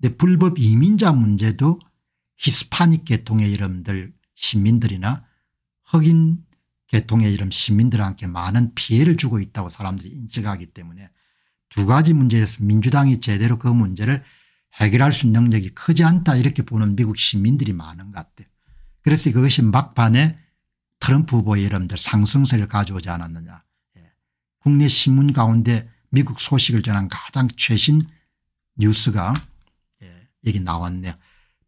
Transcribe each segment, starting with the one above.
근데 불법 이민자 문제도 히스파닉 계통의 이름들 시민들이나 흑인 계통의 이름 시민들한테 많은 피해를 주고 있다고 사람들이 인식하기 때문에 두 가지 문제에서 민주당이 제대로 그 문제를 해결할 수 있는 능력이 크지 않다 이렇게 보는 미국 시민들이 많은 것 같아요. 그래서 그것이 막판에 트럼프 후보의 여러분들 상승세를 가져오지 않았느냐. 예. 국내 신문 가운데 미국 소식을 전한 가장 최신 뉴스가 예. 여기 나왔네요.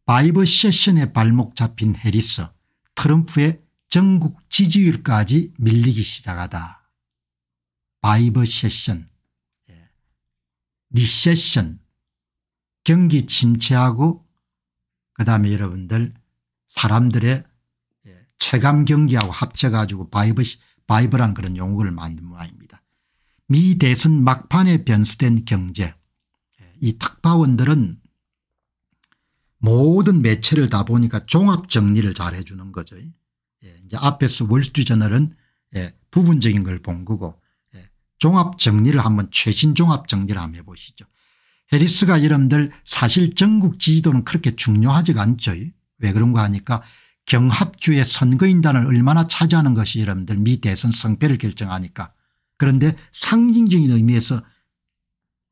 vibecession에 발목 잡힌 해리스 트럼프의 전국 지지율까지 밀리기 시작하다. vibecession 예. recession 경기 침체하고 그다음에 여러분들 사람들의 예, 체감 경기하고 합쳐가지고 vibe, vibe라는 그런 용어를 만든 모양입니다. 미 대선 막판에 변수된 경제 예, 이 특파원들은 모든 매체를 다 보니까 종합 정리를 잘 해주는 거죠. 예, 이제 앞에서 월스트리트저널은 부분적인 걸 본 거고 종합 정리를 한번 최신 종합 정리를 한번 해보시죠. 해리스가 여러분들 사실 전국 지지도는 그렇게 중요하지가 않죠. 왜 그런가 하니까 경합주의 선거인단을 얼마나 차지하는 것이 여러분들 미 대선 성패를 결정하니까 그런데 상징적인 의미에서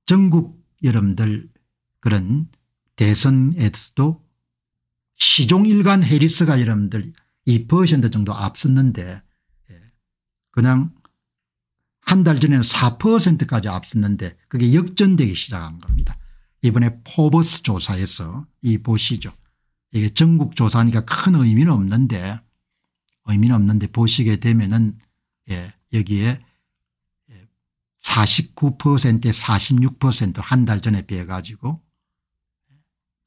전국 여러분들 그런 대선에서도 시종일관 해리스가 여러분들 2% 정도 앞섰는데 예, 그냥 한 달 전에는 4%까지 앞섰는데 그게 역전되기 시작한 겁니다. 이번에 포버스 조사에서 이 보시죠. 이게 전국 조사니까 큰 의미는 없는데 의미는 없는데 보시게 되면은 예, 여기에 49%에 46%한 달 전에 비해 가지고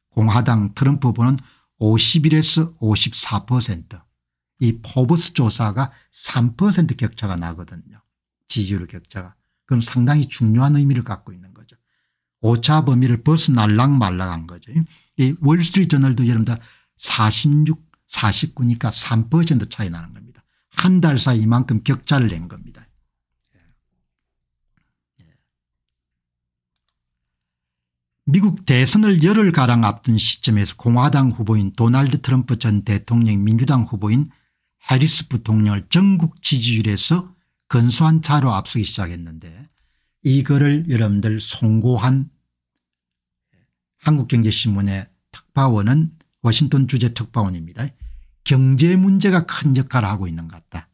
공화당 트럼프 후보는 51에서 54%이 포브스 조사가 3% 격차가 나거든요. 지지율 격차가. 그건 상당히 중요한 의미를 갖고 있는 거죠. 오차 범위를 벗어날락 말락한 거죠. 이 월스트리트 저널도 여러분들 46 49니까 3% 차이 나는 겁니다. 한 달 사이 이만큼 격차를 낸 겁니다. 예. 예. 미국 대선을 열흘 가량 앞둔 시점에서 공화당 후보인 도널드 트럼프 전 대통령 민주당 후보인 해리스 부통령을 전국 지지율에서 근소한 차로 앞서기 시작했는데 이거를 여러분들 송고한 한국경제신문의 특파원은 워싱턴 주재 특파원입니다. 경제 문제가 큰 역할을 하고 있는 것 같다.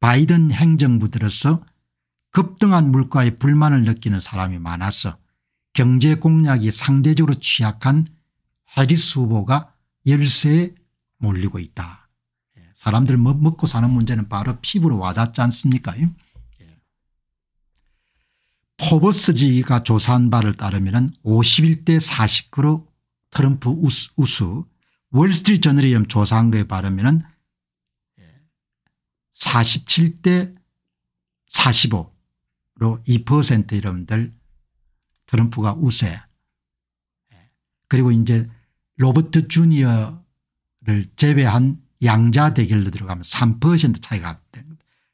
바이든 행정부 들어서 급등한 물가에 불만을 느끼는 사람이 많아서 경제 공약이 상대적으로 취약한 해리스 후보가 열세에 몰리고 있다. 예, 사람들 먹고 사는 문제는 바로 피부로 와닿지 않습니까 포버스지가 조사한 바를 따르면 51대 49로 트럼프 우수, 우수 월스트리트 저널이 조사한 거에 따르면 47대 45로 2% 여러분들 트럼프가 우세 예. 그리고 이제 로버트 주니어를 제외한 양자 대결로 들어가면 3% 차이가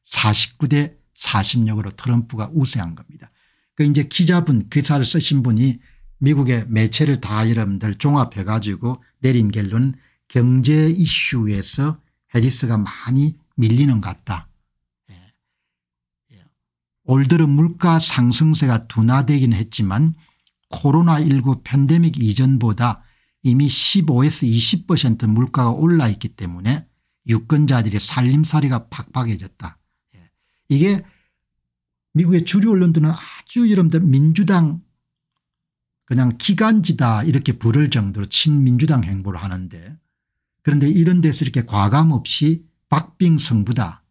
49대 46으로 트럼프가 우세한 겁니다. 그 이제 기자분 기사를 쓰신 분이 미국의 매체를 다 여러분들 종합해 가지고 내린 결론 경제 이슈에서 해리스가 많이 밀리는 것 같다. 올 들어 물가 상승세가 둔화되긴 했지만 코로나19 팬데믹 이전보다 이미 15에서 20% 물가가 올라 있기 때문에 유권자들의 살림살이가 팍팍해졌다. 예. 이게 미국의 주류 언론들은 아주 여러분들 민주당 그냥 기간지다 이렇게 부를 정도로 친민주당 행보를 하는데 그런데 이런 데서 이렇게 과감 없이 박빙 성부다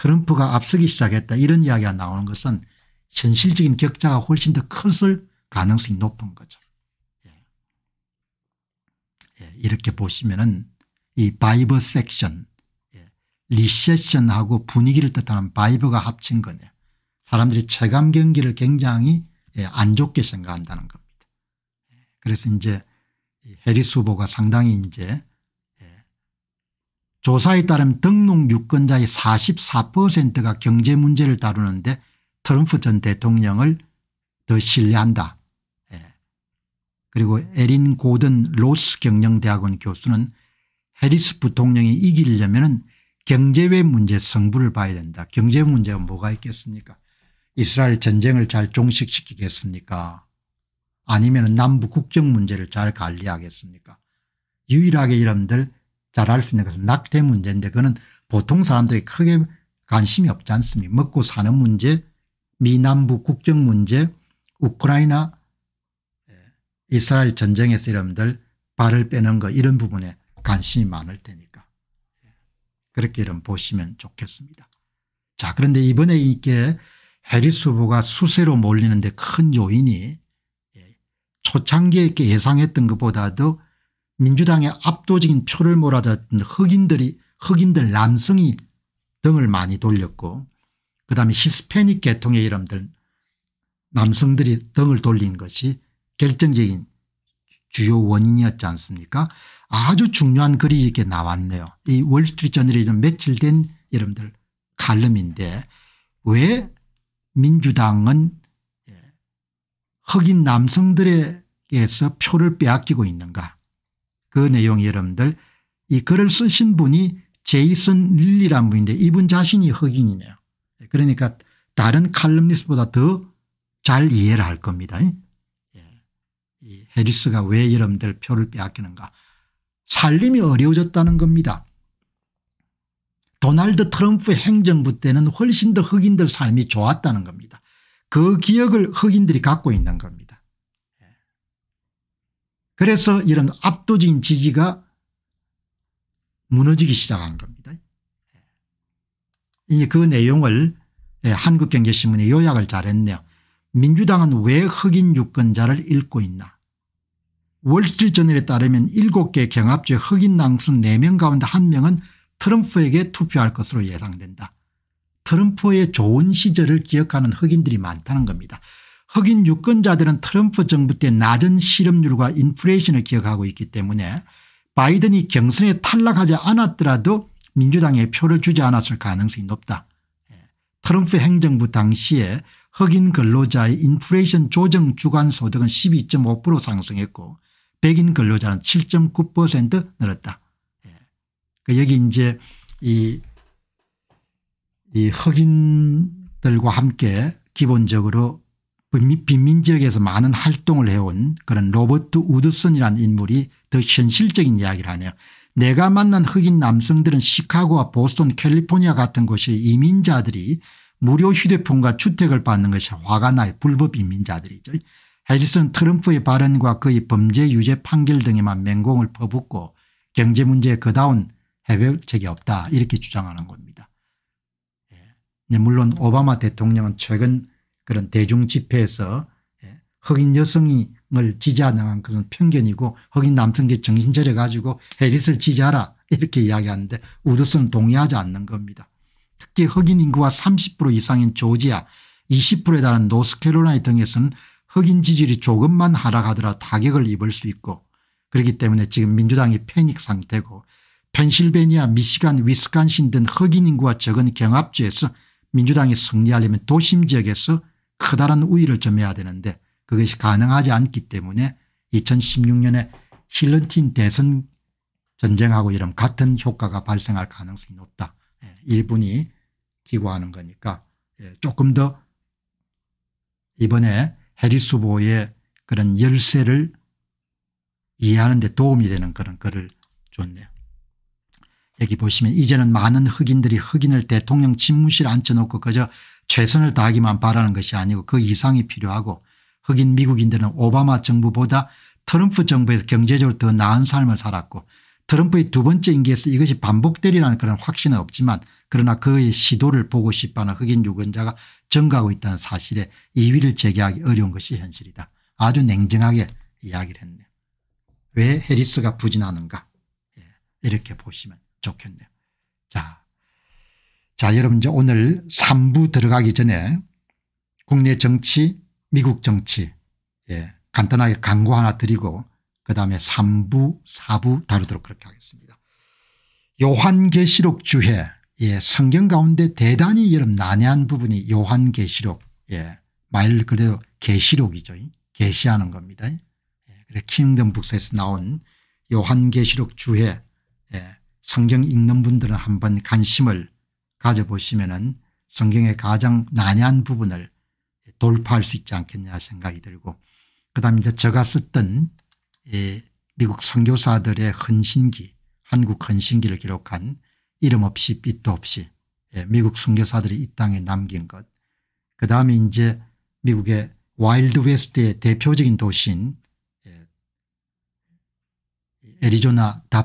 트럼프가 앞서기 시작했다 이런 이야기가 나오는 것은 현실적인 격차가 훨씬 더클 가능성이 높은 거죠. 예. 예. 이렇게 보시면은 이 vibecession 예. recession하고 분위기를 뜻하는 vibe가 합친 거네요. 사람들이 체감 경기를 굉장히 예, 안 좋게 생각한다는 겁니다. 예, 그래서 이제 해리스 후보가 상당히 이제 예, 조사에 따르면 등록 유권자의 44%가 경제 문제를 다루는데 트럼프 전 대통령을 더 신뢰한다. 그리고 에린 고든 로스 경영대학원 교수는 해리스 부통령이 이기려면 경제외 문제 성부를 봐야 된다. 경제 문제가 뭐가 있겠습니까 이스라엘 전쟁을 잘 종식시키겠습니까 아니면 남부 국경 문제를 잘 관리하겠습니까 유일하게 여러분들 잘 알 수 있는 것은 낙태 문제인데 그거는 보통 사람들이 크게 관심이 없지 않습니까 먹고 사는 문제 미남부 국경 문제 우크라이나 예, 이스라엘 전쟁에서 여러분들 발을 빼는 거 이런 부분에 관심이 많을 테니까 예, 그렇게 여러분 보시면 좋겠습니다. 자 그런데 이번에 이게 해리스 후보가 수세로 몰리는데 큰 요인이 예, 초창기에 예상했던 것보다도 민주당의 압도적인 표를 몰아줬던 흑인들이 흑인들 남성이 등을 많이 돌렸고 그다음에 히스패닉 계통의 이름들 남성들이 등을 돌린 것이 결정적인 주요 원인이었지 않습니까 아주 중요한 글이 이렇게 나왔네요. 이 월스트리트저널이 좀 며칠 된 여러분들 칼럼인데 왜 민주당은 예, 흑인 남성들에게서 표를 빼앗기고 있는가 그 내용 여러분들 이 글을 쓰신 분이 제이슨 릴리란 분인데 이분 자신이 흑인이네요. 그러니까 다른 칼럼니스트보다 더 잘 이해를 할 겁니다. 예. 이 해리스가 왜 여러분들 표를 빼앗기는가 살림이 어려워졌다는 겁니다. 도널드 트럼프 행정부 때는 훨씬 더 흑인들 삶이 좋았다는 겁니다. 그 기억을 흑인들이 갖고 있는 겁니다. 예. 그래서 이런 압도적인 지지가 무너지기 시작한 겁니다. 예. 그 내용을 예, 한국경제신문이 요약을 잘했네요. 민주당은 왜 흑인 유권자를 잃고 있나 월스트리트저널에 따르면 7개 경합주의 흑인 낭성 4명 가운데 1명은 트럼프에게 투표할 것으로 예상된다. 트럼프의 좋은 시절을 기억하는 흑인들이 많다는 겁니다. 흑인 유권자들은 트럼프 정부 때 낮은 실업률과 인플레이션을 기억하고 있기 때문에 바이든이 경선에 탈락하지 않았더라도 민주당에 표를 주지 않았을 가능성이 높다. 예. 트럼프 행정부 당시에 흑인 근로자의 인플레이션 조정 주간 소득은 12.5% 상승했고 백인 근로자는 7.9% 늘었다. 예. 그 여기 이제 이, 이 흑인들과 함께 기본적으로 빈민 지역에서 많은 활동을 해온 그런 로버트 우드슨이라는 인물이 더 현실적인 이야기를 하네요. 내가 만난 흑인 남성들은 시카고와 보스턴 캘리포니아 같은 곳의 이민자들이 무료 휴대폰과 주택을 받는 것이 화가 나요. 불법 이민자들이죠. 해리슨 트럼프의 발언과 그의 범죄 유죄 판결 등에만 맹공을 퍼붓고 경제 문제에 그다운 해결책이 없다 이렇게 주장하는 겁니다. 예. 물론 오바마 대통령은 최근 그런 대중 집회에서 예, 흑인 여성을 지지하는 것은 편견이고 흑인 남성계 정신 차려 가지고 해리스를 지지하라 이렇게 이야기하는데 우드슨은 동의하지 않는 겁니다. 특히 흑인 인구가 30% 이상인 조지아 20%에 달하는 노스캐롤라이 등에서는 흑인 지지율이 조금만 하락하더라 타격을 입을 수 있고 그렇기 때문에 지금 민주당이 패닉 상태고 펜실베니아 미시간 위스칸신 등 흑인 인구가 적은 경합주에서 민주당이 승리하려면 도심 지역에서 커다란 우위를 점해야 되는데 그것이 가능하지 않기 때문에 2016년에 힐런틴 대선 전쟁하고 이런 같은 효과가 발생할 가능성이 높다. 예, 일본이 기고하는 거니까 예, 조금 더 이번에 해리스 후보의 그런 열쇠를 이해하는 데 도움이 되는 그런 글을 줬네요. 여기 보시면 이제는 많은 흑인들이 흑인을 대통령 집무실에 앉혀놓고 그저 최선을 다하기만 바라는 것이 아니고 그 이상이 필요하고 흑인 미국인들은 오바마 정부보다 트럼프 정부에서 경제적으로 더 나은 삶을 살았고 트럼프의 두 번째 임기에서 이것이 반복되리라는 그런 확신은 없지만 그러나 그의 시도를 보고 싶어하는 흑인 유권자가 증가하고 있다는 사실에 이위를 제기하기 어려운 것이 현실이다. 아주 냉정하게 이야기를 했네요. 왜 해리스가 부진하는가 예, 이렇게 보시면 좋겠네요. 자, 자 여러분 이제 오늘 3부 들어가기 전에 국내 정치 미국 정치 예, 간단하게 광고 하나 드리고 그다음에 3부 4부 다루도록 그렇게 하겠습니다. 요한계시록 주해 예, 성경 가운데 대단히 여러분 난해한 부분이 요한계시록 예, 말 그대로 계시록이죠. 계시하는 겁니다. 예, 킹덤 북스에서 나온 요한계시록 주해 예, 성경 읽는 분들은 한번 관심을 가져보시면 은 성경의 가장 난해한 부분을 돌파할 수 있지 않겠냐 생각이 들고 그다음 이제 제가 썼던 미국 선교사들의 헌신기 한국 헌신기를 기록한 이름 없이 빛도 없이 예, 미국 선교사들이 이 땅에 남긴 것 그다음에 이제 미국의 Wild West의 대표적인 도시인 예, 애리조나 다